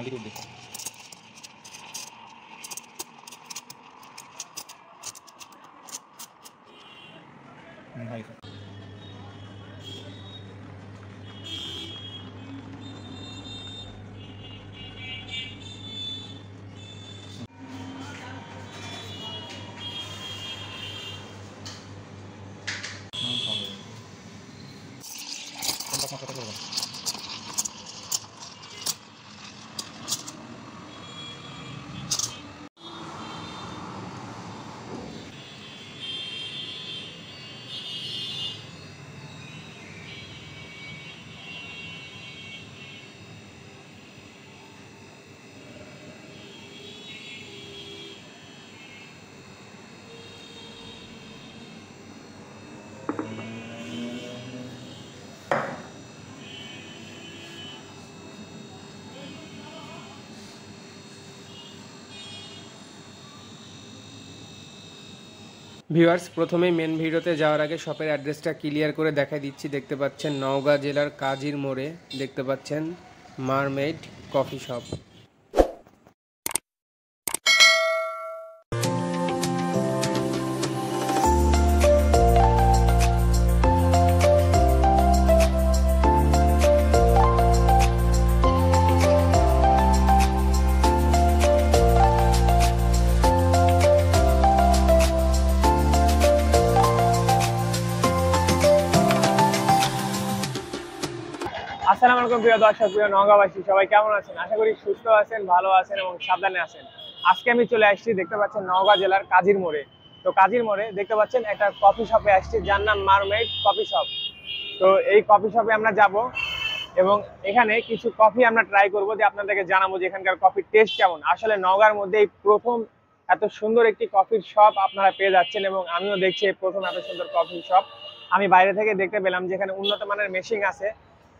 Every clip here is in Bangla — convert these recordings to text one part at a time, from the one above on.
দিকে উদ্দেশ্য ভাই কোনটা কথা ভিউয়ার্স, প্রথমেই মেন ভিডিওতে যাওয়ার আগে শপের অ্যাড্রেসটা ক্লিয়ার করে দেখাই দিচ্ছি। দেখতে পাচ্ছেন নওগাঁ জেলার কাজির মোড়ে দেখতে পাচ্ছেন মারমেড কফি শপ আসসালামু আলাইকুম প্রিয় দর্শক, প্রিয় নগাবাসী সবাই কেমন আছেন? আশা করি সুস্থ আছেন, ভালো আছেন এবং সাবধানে আছেন। আজকে আমি চলে আসছি, দেখতে পাচ্ছেন নওগাঁ জেলার কাজির মোড়ে। তো কাজির মোড়ে দেখতে পাচ্ছেন একটা কফি শপে আসছি, যার নাম মারমেড কফি শপ। তো এই কফি শপে আমরা যাব এবং এখানে কিছু কফি আমরা ট্রাই করব যে আপনাদেরকে জানাব যে এখানকার কফির টেস্ট কেমন। আসলে নওগাঁর মধ্যে এই প্রথম এত সুন্দর একটি কফির শপ আপনারা পেয়ে যাচ্ছেন এবং আমিও দেখছি প্রথম এত সুন্দর কফি শপ আমি বাইরে থেকে দেখতে পেলাম যে এখানে উন্নত মানের মেশিন আছে।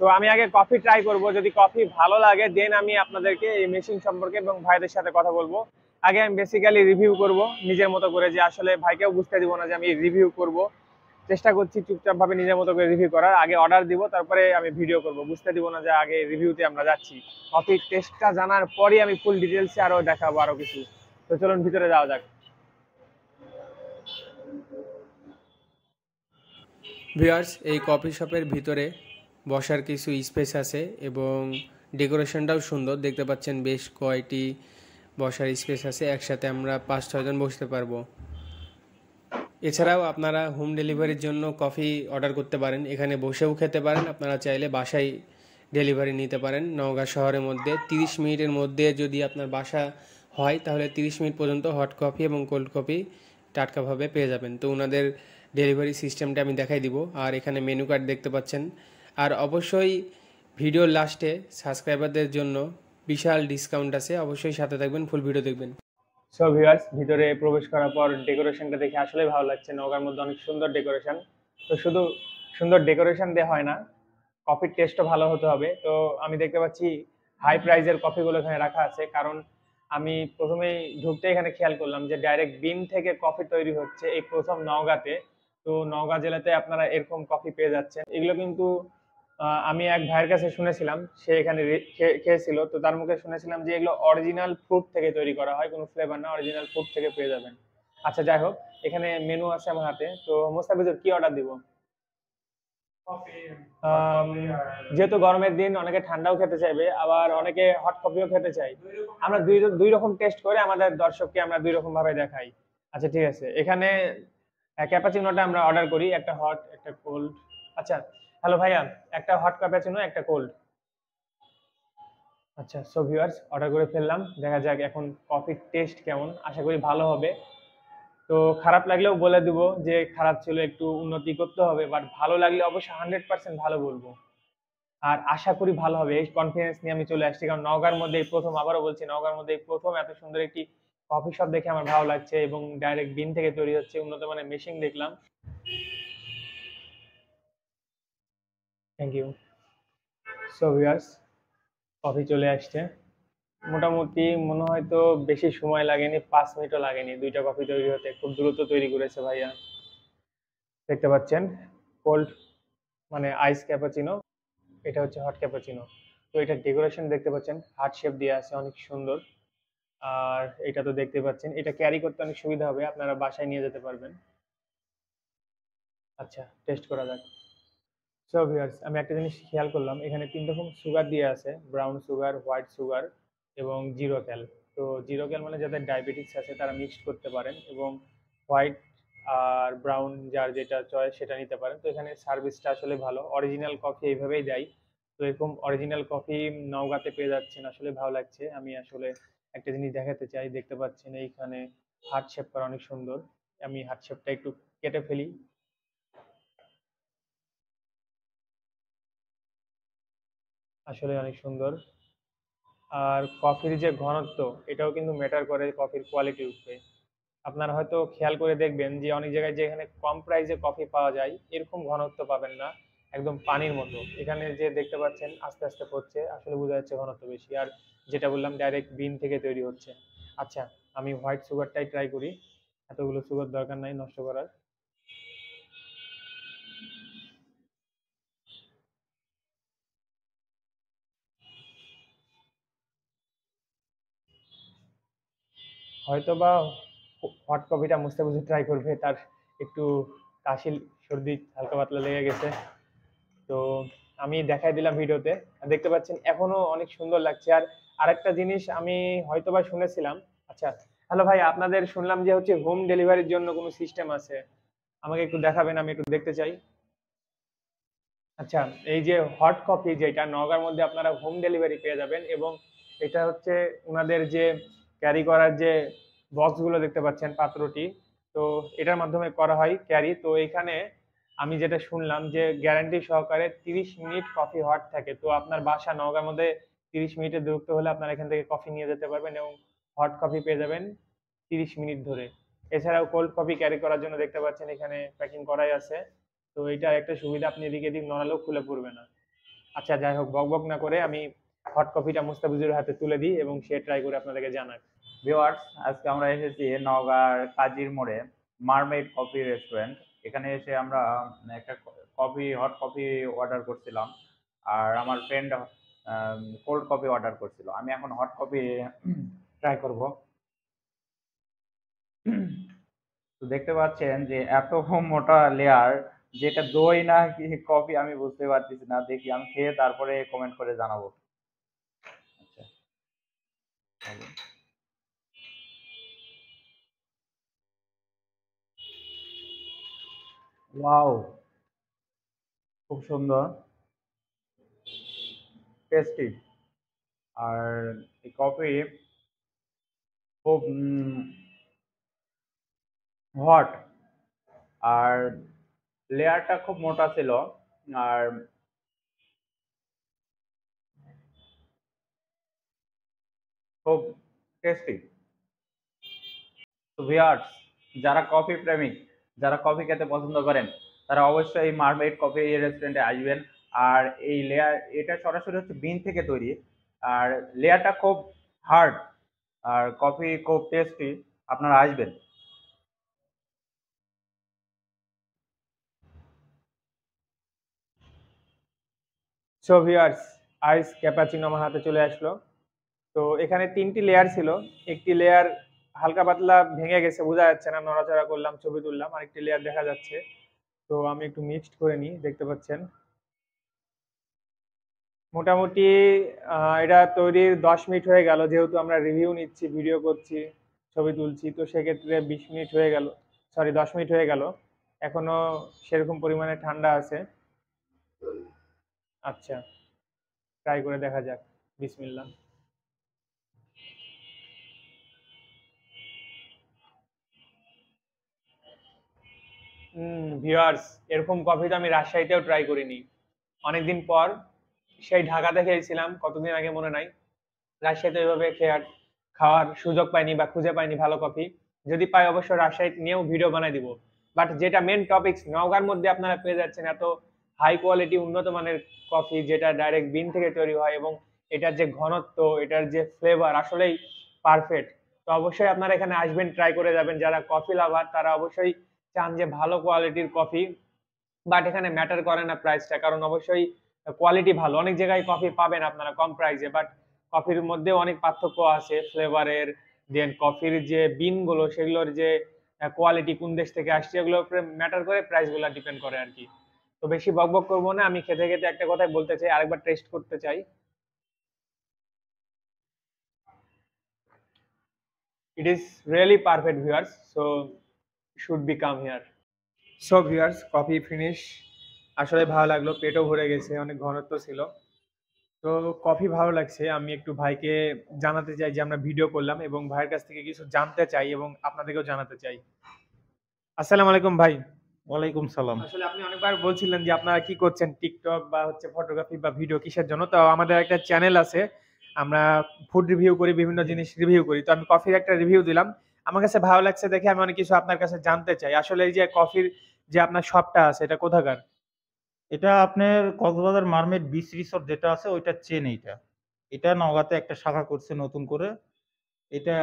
তো আমি আগে কফি ট্রাই করব। যদি কফি ভালো লাগে দেন আমি আপনাদেরকে এই মেশিন সম্পর্কে এবং ভাইদের সাথে কথা বলব। আগে আমি বেসিক্যালি রিভিউ করব নিজের মতো করে যে আসলে ভাইকেও বুঝতে দিব না যে আমি রিভিউ করব। চেষ্টা করছি চুপচাপ ভাবে নিজের মতো করে রিভিউ করার। আগে অর্ডার দিব, তারপরে আমি ভিডিও করব। বুঝতে দিব না যে আগে রিভিউতে আমরা যাচ্ছি। কফির টেস্টটা জানার পরেই আমি ফুল ডিটেলসে আরও দেখাবো আরও কিছু। তো চলুন, ভিতরে যাওয়া যাক। ভিউয়ার্স, এই কফি শপের ভিতরে বসার কিছু স্পেস আছে এবং ডেকোরেশনটাও সুন্দর। দেখতে পাচ্ছেন বেশ কয়টি বসার স্পেস আছে। একসাথে আমরা পাঁচ ছয়জন বসতে পারব। এছাড়াও আপনারা হোম ডেলিভারির জন্য কফি অর্ডার করতে পারেন। এখানে বসেও খেতে পারেন। আপনারা চাইলে বাসায় ডেলিভারি নিতে পারেন। নওগাঁ শহরের মধ্যে তিরিশ মিনিটের মধ্যে যদি আপনার বাসা হয়, তাহলে তিরিশ মিনিট পর্যন্ত হট কফি এবং কোল্ড কফি টাটকাভাবে পেয়ে যাবেন। তো ওনাদের ডেলিভারি সিস্টেমটা আমি দেখাই দিব। আর এখানে মেনু কার্ড দেখতে পাচ্ছেন। আর অবশ্যই ভিডিওর লাস্টে সাবস্ক্রাইবারদের জন্য বিশাল ডিসকাউন্ট আছে, অবশ্যই সাথে থাকবেন ফুল ভিডিও দেখবেন। সো ভিউয়ার্স ভিতরে প্রবেশ করার পর ডেকোরেশনটা দেখে আসলে ভালো লাগছে নওগাঁর মধ্যে অনেক সুন্দর ডেকোরেশন তো শুধু সুন্দর ডেকোরেশন দিয়ে হয় না কফির টেস্টও ভালো হতে হবে। তো আমি দেখতে পাচ্ছি হাই প্রাইজের কফিগুলো এখানে রাখা আছে, কারণ আমি প্রথমেই ঢুকতে এখানে খেয়াল করলাম যে ডাইরেক্ট বিন থেকে কফি তৈরি হচ্ছে এই প্রথম নওগাঁতে। তো নওগাঁ জেলাতে আপনারা এরকম কফি পেয়ে যাচ্ছেন। এগুলো কিন্তু আমি এক ভাইয়ের কাছে শুনেছিলাম সে এখানে খেয়েছিল তো তার মুখে শুনেছিলাম যে এগুলো অরিজিনাল ফ্রুট থেকে তৈরি করা হয় কোনো ফ্লেভার না অরিজিনাল ফ্রুট থেকে পেয়ে যাবেন। আচ্ছা যাই হোক এখানে মেনু আছে আমার হাতে তো মোস্তাফিজুর কি অর্ডার দিব? যেহেতু গরমের দিন অনেকে ঠান্ডাও খেতে চাইবে আবার অনেকে হট কফিও খেতে চাই আমরা দুই দুই রকম টেস্ট করে আমাদের দর্শককে আমরা দুই রকম ভাবে দেখাই। আচ্ছা ঠিক আছে এখানে ক্যাপাচিনোটা আমরা অর্ডার করি একটা হট একটা কোল্ড আচ্ছা হ্যালো ভাইয়া, একটা হট ক্যাপাচিনো একটা কোল্ড আচ্ছা সো ভিউয়ার্স অর্ডার করে ফেললাম। দেখা যাক এখন কফির টেস্ট কেমন। আশা করি ভালো হবে। তো খারাপ লাগলেও বলে দিব যে, খারাপ ছিল একটু উন্নতি করতে হবে বাট ভালো লাগলে অবশ্যই হান্ড্রেড পার্সেন্ট ভালো বলব। আর আশা করি ভালো হবে। এই কনফিডেন্স নিয়ে আমি চলে আসছি, কারণ নওগাঁর মধ্যে প্রথম, আবারও বলছি, নওগাঁর মধ্যে প্রথম এত সুন্দর একটি কফি শপ দেখে আমার ভালো লাগছে এবং ডাইরেক্ট বিন থেকে তৈরি হচ্ছে, উন্নত মানের মেশিন দেখলাম। Thank you so viewers coffee চলে আসছে। মোটামুটি মনে হয় তো বেশি সময় লাগেনি, পাঁচ মিনিটও লাগেনি দুইটা কফি তৈরি হতে। খুব দ্রুত তৈরি করেছে ভাইয়া। দেখতে পাচ্ছেন কোল্ড মানে আইস ক্যাপাচিনো এটা হচ্ছে হট ক্যাপাচিনো তো এটা ডেকোরেশন দেখতে পাচ্ছেন হার্ট শেপ দিয়ে আছে, অনেক সুন্দর। আর এটা তো দেখতে পাচ্ছেন, এটা ক্যারি করতে অনেক সুবিধা হবে, আপনারা বাসায় নিয়ে যেতে পারবেন। আচ্ছা টেস্ট করা যাক। সো ভিউয়ার্স আমি একটা জিনিস খেয়াল করলাম, এখানে তিন রকম সুগার দিয়ে আছে ব্রাউন সুগার হোয়াইট সুগার এবং জিরো ক্যাল তো জিরো ক্যাল মানে যাদের ডায়াবেটিক্স আছে, তারা মিক্সড করতে পারেন এবং হোয়াইট আর ব্রাউন যার যেটা চয়েস সেটা নিতে পারেন। তো এখানে সার্ভিসটা আসলে ভালো। অরিজিনাল কফি এইভাবেই দেয়। তো এরকম অরিজিনাল কফি নওগাঁতে পেয়ে যাচ্ছেন, আসলে ভালো লাগছে। আমি আসলে একটা জিনিস দেখাতে চাই, দেখতে পাচ্ছেন এইখানে হার্ট করা অনেক সুন্দর। আমি হার্ট শেপটা একটু কেটে ফেলি। আসলে অনেক সুন্দর। আর কফির যে ঘনত্ব, এটাও কিন্তু ম্যাটার করে কফির কোয়ালিটির উপরে। আপনারা হয়তো খেয়াল করে দেখবেন যে অনেক জায়গায় যেখানে কম প্রাইসে কফি পাওয়া যায়, এরকম ঘনত্ব পাবেন না। একদম পানির মতো। এখানে যে দেখতে পাচ্ছেন, আস্তে আস্তে পড়ছে। আসলে বোঝা যাচ্ছে ঘনত্ব বেশি। আর যেটা বললাম ডাইরেক্ট বিন থেকে তৈরি হচ্ছে। আচ্ছা আমি হোয়াইট সুগারটাই ট্রাই করি। এতগুলো সুগার দরকার নাই নষ্ট করার। হয়তো বা হট কফিটা মুছতে বুঝে ট্রাই করবে, তার একটু কাশি সর্দি, হালকা পাতলা লেগে গেছে। তো আমি দেখাই দিলাম ভিডিওতে। দেখতে পাচ্ছেন, এখনও অনেক সুন্দর লাগছে। আর আরেকটা জিনিস আমি হয়তো বা শুনেছিলাম। আচ্ছা হ্যালো ভাই, আপনাদের শুনলাম যে হচ্ছে হোম ডেলিভারির জন্য কোনো সিস্টেম আছে। আমাকে একটু দেখাবেন, আমি একটু দেখতে চাই। আচ্ছা এই যে হট কফি যেটা নগার মধ্যে আপনারা হোম ডেলিভারি পেয়ে যাবেন। এবং এটা হচ্ছে ওনাদের যে ক্যারি করার যে বক্সগুলো দেখতে পাচ্ছেন পাত্রটি, তো এটার মাধ্যমে করা হয় ক্যারি তো এখানে আমি যেটা শুনলাম যে গ্যারান্টি সহকারে তিরিশ মিনিট কফি হট থাকে। তো আপনার বাসা নওগাঁর মধ্যে তিরিশ মিনিটের দূরত্ব হলে আপনারা এখান থেকে কফি নিয়ে যেতে পারবেন এবং হট কফি পেয়ে যাবেন তিরিশ মিনিট ধরে। এছাড়াও কোল্ড কফি ক্যারি করার জন্য দেখতে পাচ্ছেন এখানে প্যাকিং করাই আছে। তো এটার একটা সুবিধা, আপনি এদিকে এদিক নড়ালেও খুলে পড়বে না। আচ্ছা যাই হোক বক বক না করে আমি হট কফিটা মুস্তাফিজুর হাতে তুলে দিই এবং সে ট্রাই করে আপনাদেরকে জানাক। ভিউয়ার্স আজকে আমরা এসেছি নওগাঁর কাজীর মোড়ে মারমেড কফি রেস্টুরেন্ট এখানে এসে আমরা একটা কফি হট কফি অর্ডার করছিলাম। আর আমার ফ্রেন্ড কোল্ড কফি অর্ডার করছিল। আমি এখন হট কফি ট্রাই করব। তো দেখতে পাচ্ছেন যে এত মোটা লেয়ার যেটা দই না কি কফি আমি বুঝতে পারতেছি না। দেখি, আমি খেয়ে তারপরে কমেন্ট করে জানাব। হবে। ওয়াও, খুব সুন্দর। টেস্টি। আর এই কফি খুব হট। আর লেয়ারটা খুব মোটা ছিল। আর খুব টেস্টি তো ভিউয়ার্স যারা কফি প্রেমিক, যারা কফি খেতে পছন্দ করেন, তারা অবশ্যই এই মারমেড কফি এই রেস্টুরেন্টে আসবেন। আর এই লেয়ার এটা সরাসরি হচ্ছে বিন থেকে তৈরি। আর লেয়ারটা খুব হার্ড আর কফি খুব টেস্টি আপনারা আসবেন। সো ভিউয়ার্স আইস ক্যাপাচিনো আমার হাতে চলে আসলো। তো এখানে তিনটি লেয়ার ছিল। একটি লেয়ার হালকা পাতলা ভেঙে গেছে, বোঝা যাচ্ছে না, নড়াচড়া করলাম, ছবি তুললাম, আরেকটি লেয়ার দেখা যাচ্ছে। তো আমি একটু মিক্সড করে নিই, দেখতে পাচ্ছেন। মোটামুটি এটা তৈরির দশ মিনিট হয়ে গেল, যেহেতু আমরা রিভিউ নিচ্ছি ভিডিও করছি, ছবি তুলছি, তো সেক্ষেত্রে বিশ মিনিট হয়ে গেল সরি দশ মিনিট হয়ে গেল। এখনও সেরকম পরিমাণে ঠান্ডা আছে। আচ্ছা ট্রাই করে দেখা যাক। বিসমিল্লাহ। হুম ভিউয়ার্স এরকম কফি তো আমি রাজশাহীতেও ট্রাই করিনি। অনেকদিন পর সেই ঢাকাতে খেয়েছিলাম, কতদিন আগে মনে নাই। রাজশাহীতে এভাবে খেয়ার, খাওয়ার সুযোগ পাইনি বা খুঁজে পাইনি ভালো কফি যদি পাই অবশ্য রাজশাহী নিয়েও ভিডিও বানাই দিব। বাট যেটা মেন টপিকস নওগাঁর মধ্যে আপনারা পেয়ে যাচ্ছেন এত হাই কোয়ালিটি উন্নত মানের কফি যেটা ডাইরেক্ট বিন থেকে তৈরি হয় এবং এটার যে ঘনত্ব, এটার যে ফ্লেভার আসলেই পারফেক্ট তো অবশ্যই আপনারা এখানে আসবেন ট্রাই করে যাবেন। যারা কফি লাভার তারা অবশ্যই চান যে ভালো কোয়ালিটির কফি বাট এখানে ম্যাটার করে না প্রাইসটা কারণ অবশ্যই কোয়ালিটি ভালো। অনেক জায়গায় কফি পাবেন আপনারা কম প্রাইসে বাট কফির মধ্যে অনেক পার্থক্য আছে। ফ্লেভারের দেন কফির যে বিনগুলো সেগুলোর যে কোয়ালিটি কোন দেশ থেকে আসছে এগুলো ম্যাটার করে প্রাইসগুলো ডিপেন্ড করে আর কি। তো বেশি বকবক করব না, আমি খেতে খেতে একটা কথাই বলতে চাই, আরেকবার টেস্ট করতে চাই। It is really perfect, viewers, so should be come here. So viewers coffee finish আসলে ভালো লাগল পেটও ভরে গেছে অনেক ঘনত্ব ছিল। তো কফি ভালো লাগছে আমি একটু ভাইকে জানাতে চাই যে আমরা ভিডিও করলাম এবং ভাইয়ের কাছ থেকে কিছু জানতে চাই এবং আপনাদেরকেও জানাতে চাই। আসসালামু আলাইকুম ভাই। ওয়ালাইকুম সালাম। আসলে আপনি অনেকবার বলছিলেন যে আপনারা কি করছেন টিকটক বা হচ্ছে ফটোগ্রাফি বা ভিডিও কিসের জন্য? তো আমাদের একটা চ্যানেল আছে আমরা ফুড রিভিউ করি বিভিন্ন জিনিস রিভিউ করি। তো আমি কফির একটা রিভিউ দিলাম। আমার কাছে ভালো লাগছে দেখে আমি অনেক কিছু আপনার কাছে জানতে চাই। আসলে এই যে কফির যে আপনার শপটা আছে এটা কোথাকার? এটা আপনার কক্সবাজার মারমেড বিচ রিসোর্ট যেটা আছে ওইটা চেন এইটা। এটা নওগাঁতে একটা শাখা করছে নতুন করে। এটা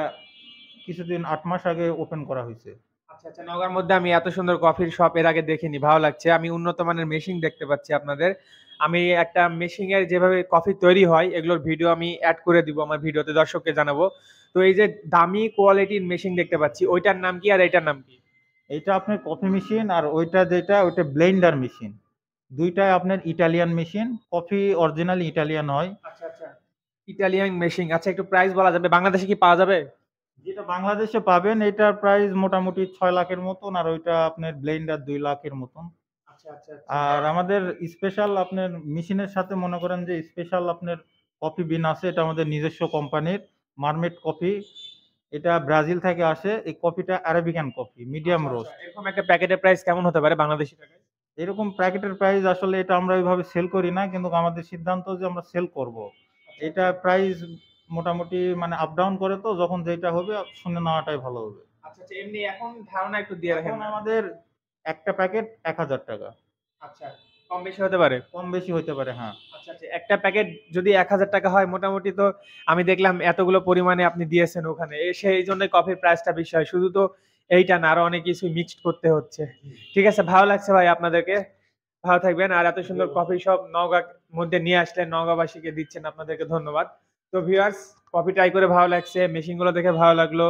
কিছুদিন আট মাস আগে ওপেন করা হয়েছে। আচ্ছা আচ্ছা নগর মধ্যে আমি এত সুন্দর কফির শপ এর আগে দেখিনি ভালো লাগছে। আমি উন্নত মানের মেশিন দেখতে পাচ্ছি আপনাদের। আমি একটা মেশিন এর যেভাবে কফি তৈরি হয় এগুলোর ভিডিও আমি অ্যাড করে দিব আমার ভিডিওতে দর্শককে জানাব। তো এই যে দামি কোয়ালিটির মেশিন দেখতে পাচ্ছি ওইটার নাম কি আর এটার নাম কি? এইটা আপনার কফি মেশিন আর ওইটা যেটা ওইটা ব্লেন্ডার মেশিন দুইটাই আপনার Italian machine coffee original Italian হয়। আচ্ছা আচ্ছা। ইটালিয়ান মেশিন আচ্ছা একটু প্রাইস বলা যাবে। বাংলাদেশে কি পাওয়া যাবে? যেটা বাংলাদেশে পাবেন এটার প্রাইস মোটামুটি ছয় লাখের মতন আর ওইটা আপনার ব্লেন্ডার দুই লাখের মতন। আর আমাদের স্পেশাল আপনার মেশিনের সাথে মনে করেন যে স্পেশাল আপনার কফি বিন আছে এটা আমাদের নিজস্ব কোম্পানির মারমেড কফি এটা ব্রাজিল থেকে আসে এই কফিটা আরাবিকান কফি মিডিয়াম রোস্ট আচ্ছা, এরকম একটা প্যাকেটের প্রাইস কেমন হতে পারে বাংলাদেশি টাকায়? এরকম প্যাকেটের প্রাইস আসলে এটা আমরা ওইভাবে সেল করি না কিন্তু আমাদের সিদ্ধান্ত যে আমরা সেল করব। এটা প্রাইস মোটামুটি মানে আপ ডাউন করে তো যখন যেটা হবে শুনে নেওয়াটাই ভালো হবে। আচ্ছা আচ্ছা এমনি এখন ধারণা একটু দিয়ে রাখেন। আমাদের একটা প্যাকেট এক হাজার টাকা। আচ্ছা কম বেশি হতে পারে? কম বেশি হতে পারে হ্যাঁ। আচ্ছা আচ্ছা একটা প্যাকেট যদি এক হাজার টাকা হয় মোটামুটি তো আমি দেখলাম এতগুলো পরিমাণে আপনি দিয়েছেন ওখানে। সেই জন্য কফির প্রাইসটা বেশি হয়। শুধু তো এইটা না আরও অনেক কিছু মিক্সড করতে হচ্ছে। ঠিক আছে ভালো লাগছে ভাই আপনাদেরকে। ভালো থাকবেন। আর এত সুন্দর কফি শপ নওগাঁ মধ্যে নিয়ে আসলেন নওগাঁবাসীকে দিচ্ছেন আপনাদেরকে ধন্যবাদ। তো ভিউয়ার্স কফি ট্রাই করে ভালো লাগছে মেশিনগুলো দেখে ভালো লাগল।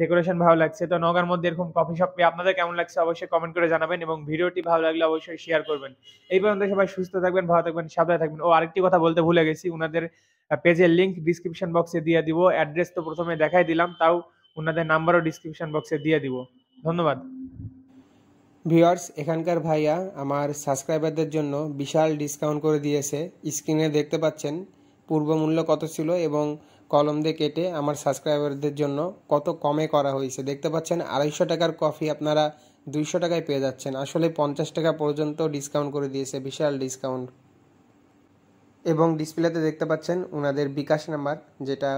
ডেকোরেশন ভালো লাগছে। তো নগার মধ্যে এরকম কফি শপ পেয়ে আপনাদের কেমন লাগছে অবশ্যই কমেন্ট করে জানাবেন এবং ভিডিওটি ভালো লাগলে অবশ্যই শেয়ার করবেন। এই পর্যন্ত সবাই সুস্থ থাকবেন, ভালো থাকবেন, সাবধানে থাকবেন। ও, আরেকটি কথা বলতে ভুলে গেছি। ওনাদের পেজের লিঙ্ক ডিসক্রিপশন বক্সে দিয়ে দিব। অ্যাড্রেস তো প্রথমে দেখাই দিলাম, তাও ওনাদের নাম্বারও ডিসক্রিপশন বক্সে দিয়ে দিব। ধন্যবাদ। ভিউয়ার্স এখানকার ভাইয়া আমার সাবস্ক্রাইবারদের জন্য বিশাল ডিসকাউন্ট করে দিয়েছে। স্ক্রিনে দেখতে পাচ্ছেন পূর্ব মূল্য কত ছিল এবং কলম দিয়ে কেটে আমার সাবস্ক্রাইবারদের জন্য কত কমে করা হয়েছে। দেখতে পাচ্ছেন, আড়াইশো টাকার কফি আপনারা দুইশো টাকায় পেয়ে যাচ্ছেন। আসলে পঞ্চাশ টাকা পর্যন্ত ডিসকাউন্ট করে দিয়েছে, বিশাল ডিসকাউন্ট এবং ডিসপ্লেতে দেখতে পাচ্ছেন ওনাদের বিকাশ নাম্বার, যেটা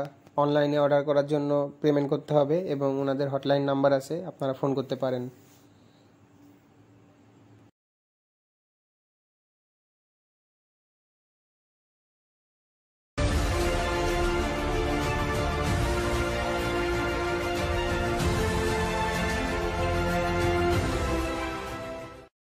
অনলাইনে অর্ডার করার জন্য পেমেন্ট করতে হবে এবং ওনাদের হটলাইন নাম্বার আছে, আপনারা ফোন করতে পারেন।